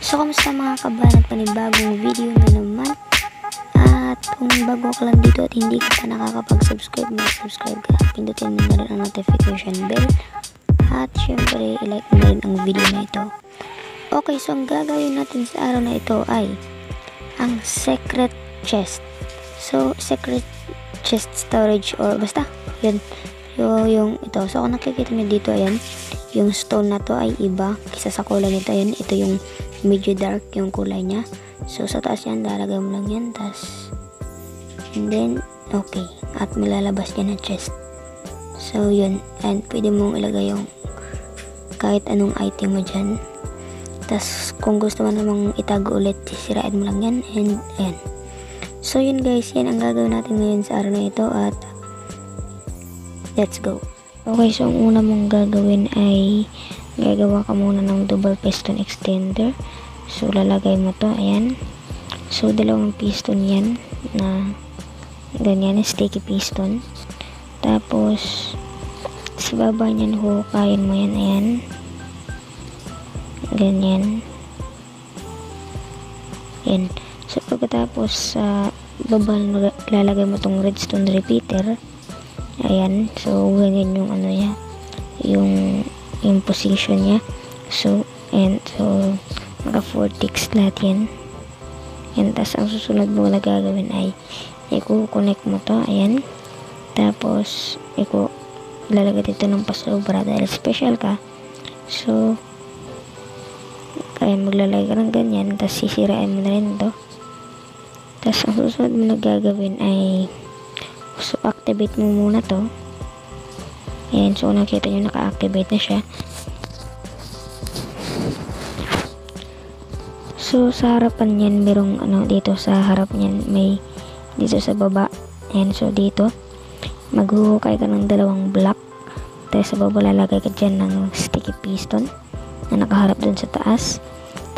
So, kamusta mga kaban at panibagong video na naman? At kung bago ka lang dito at hindi ka pa nakakapag-subscribe, mag-subscribe ka. Pindutin mo na rin ang notification bell. At syempre, i-like mo na rin ang video na ito. Okay, so ang gagawin natin sa araw na ito ay ang secret chest. So, secret chest storage or basta, yun. Yung, yung ito. So, kung nakikita nyo dito, ayan, yung stone na to ay iba kisa sa kulay nito. Ayan, ito yung medyo dark yung kulay niya. So, sa taas yan, lalagay mo lang yan. tas and then, okay. At malalabas yan na chest. So, yun. And pwede mong ilagay yung kahit anong item mo dyan. tas kung gusto mo namang itago ulit, sisirain mo lang yan. And, ayan. So, yun guys. Yan ang gagawin natin ngayon sa araw na ito. At, let's go. Okay, so ang una mong gagawin ay gagawa ka muna ng double piston extender. So, lalagay mo to. Ayan. So, dalawang piston yan na ganyan, sticky piston. Tapos, sa baba niyan, hukayin mo yan. Ayan. Ganyan. Ayan. So, pagkatapos sa baba, lalagay mo tong redstone repeater. Ayan. So, ganyan yung ano niya. Yung, yung position niya. So, and so, naka 4 ticks lahat yan. Yan. Tapos, ang susunod mo na gagawin ay i-connect mo to. Ayan. Tapos, iku lalagay dito ng pasobra dahil special ka. So, kaya maglalagay ka ng ganyan. Tapos, sisirain mo na rin to. Tapos, ang susunod mo na gagawin ay So, activate mo muna to. Ayan. So, nakita nyo naka-activate na siya. So, sa harapan niyan, merong ano, dito sa harap niyan, may dito sa baba. Ayan. So, dito, maghuhukay ka ng dalawang block. Tapos, sa baba, lalagay ka dyan ng sticky piston na nakaharap dun sa taas.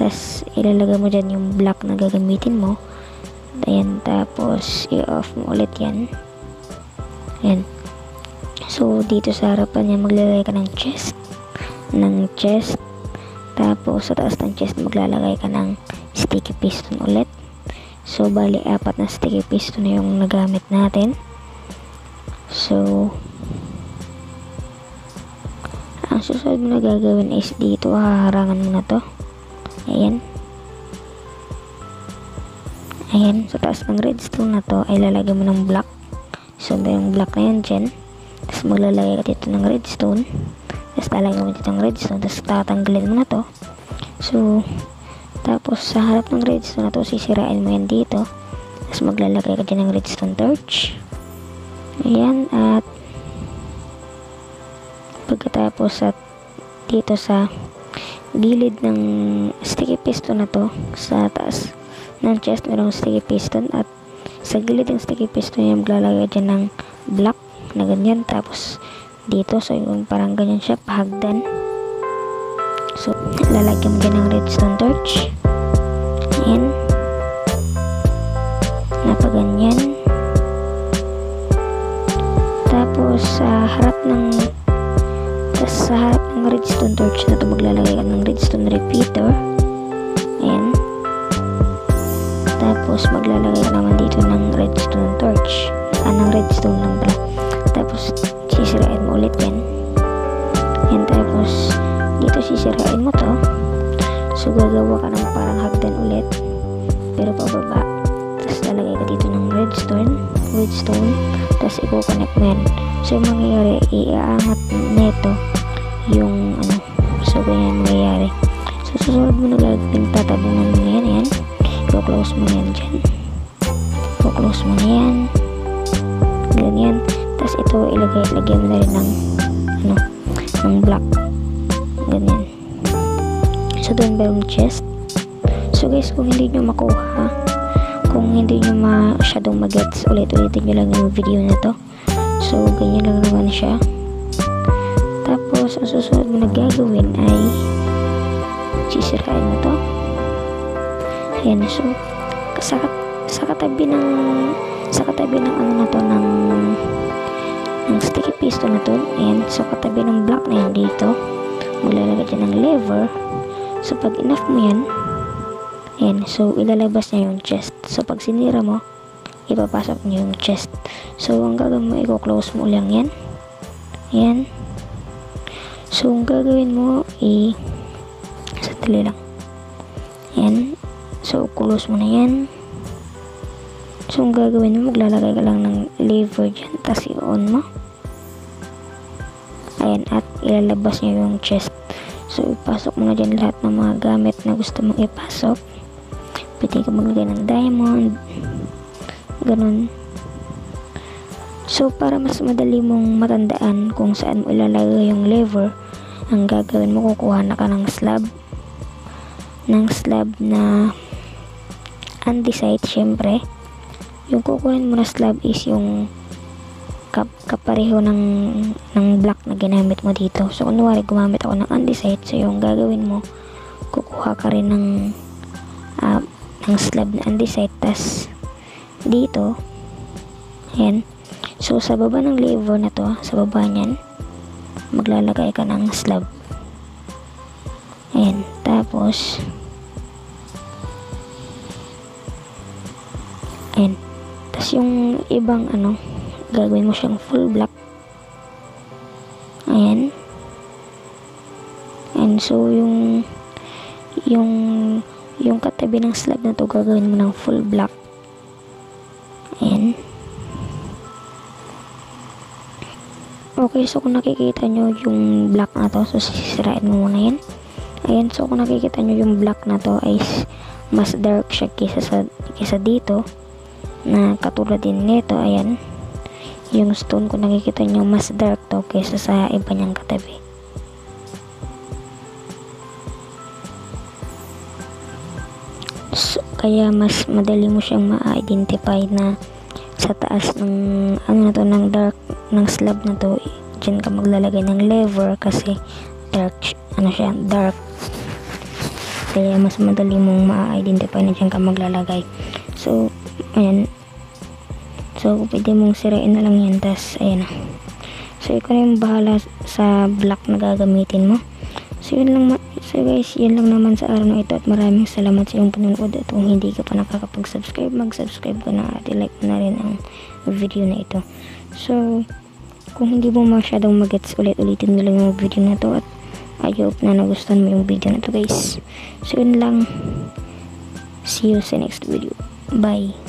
Tapos, ilalagay mo dyan yung block na gagamitin mo. Ayan. Tapos, i-off mo ulit yan. Ayan. So, dito sa harapan niya, maglalagay ka ng chest. Ng chest. Tapos, sa taas ng chest, maglalagay ka ng sticky piston ulit. So, bali, apat na sticky piston na yung nagamit natin. So, ang susunod na gagawin is dito, haharangan mo na to. Ayan. Ayan, sa taas ng redstone na to, ay lalagay mo ng block. So, yung block na yan dyan. Tapos, maglalagay ka dito ng redstone. Tapos, lalagay mo dito ng redstone. Tapos, tatanggalin mo na to. So, tapos, sa harap ng redstone na to, sisirain mo yan dito. Tapos, maglalagay ka dyan ng redstone torch. Ayan, at pagkatapos at dito sa gilid ng sticky piston na to, sa taas ng chest, merong sticky piston at sa gilid ng sticky piston yung maglalagay dyan ng block na ganyan. Tapos dito so yung parang ganyan siya pahagdan. So lalagyan dyan ng redstone torch. Ayan. Napaganyan. Tapos sa harap ng tapos sa harap ng redstone torch na to maglalagay ka ng redstone repeater. Ayan. Tapos, maglalagay naman dito ng redstone torch. Ah, ng redstone lang pala. Tapos, sisirain mo ulit yan. Yan, tapos, dito sisirain mo to. So, gagawa ka ng parang hagdan ulit. Pero pababa. Tapos, lalagay ka dito ng redstone. Redstone. Tapos, i-connect mo yan. So, yung mangyayari, iaangat neto yung, ano, so, ganyan mangyayari. So, susunod mo na gagawin, tatabungan mo na yan, yan i-close mo yan dyan i-close mo na yan ganyan tapos ito ilagay lagyan mo na rin ng ano ng block. Ganyan. So doon ba yung chest? So guys kung hindi nyo makuha kung hindi nyo masyadong magets ulit ulitin nyo lang yung video na to. So ganyan lang naman siya. Tapos ang susunod mo na gagawin ay sisirain mo to. Ayan, so, sa, sa katabi ng, sa katabi ng ano na to, ng, ng sticky piston na to, ayan, so katabi ng block na yan dito, maglalagay dyan ng lever, so pag enough mo yan, Ayan, so ilalabas niya yung chest. So pag sinira mo, ipapasok niya yung chest. So ang gagawin mo, i-close mo lang yan. Ayan. So ang gagawin mo, i... Sandali lang. Ayan. So close mo na yan. So ang gagawin mo, maglalagay ka lang ng lever dyan, tapos i-on mo. Ayan, at ilalabas niya yung chest. So, ipasok mo na dyan lahat ng mga gamit na gusto mong ipasok. Pwede ka maglagay ng diamond. Ganun. So, para mas madali mong matandaan kung saan mo ilalagay yung lever, ang gagawin mo, kukuha na ka ng slab. Ng slab na andesite, syempre. Yung kukunin mo na slab is yung kap kapareho ng ng block na ginamit mo dito. So, kunwari, gumamit ako ng andesite. So, yung gagawin mo, kukuha ka rin ng uh, ng slab na andesite. tas dito, ayan. So, sa baba ng lever na to, sa baba niyan, maglalagay ka ng slab. Ayan. Tapos, ayan. Tapos, yung ibang ano, gagawin mo siyang full black. Ayan. And so yung yung yung katabi ng slab na to gagawin mo ng full black. Ayan. Okay so kung nakikita nyo yung black na to so sisirain mo muna yan. Ayan so kung nakikita nyo yung black na to ay mas dark siya kaysa, sa, kaysa dito na katulad din nito ayan yung stone kung nakikita nyo mas dark to kaysa sa iba niyang katabi. So, kaya mas madali mo siyang ma-identify na sa taas ng ano na to ng dark ng slab na to dyan ka maglalagay ng lever kasi dark ano siya dark. Kaya mas madali mong ma-identify na dyan ka maglalagay so ayan So, pwede mong sirain na lang yan. Tapos, ayan na. So, ikaw na yung bahala sa block na gagamitin mo. So, yun lang, so guys, yun lang naman sa araw na ito. At maraming salamat sa iyong panonood. At kung hindi ka pa nakakapag-subscribe, mag-subscribe ka na at i-like na rin ang video na ito. So, kung hindi mo masyadong magets ulit-ulitin mo lang yung video na to at I hope na nagustuhan mo yung video na to guys. So, yun lang. See you sa next video. Bye.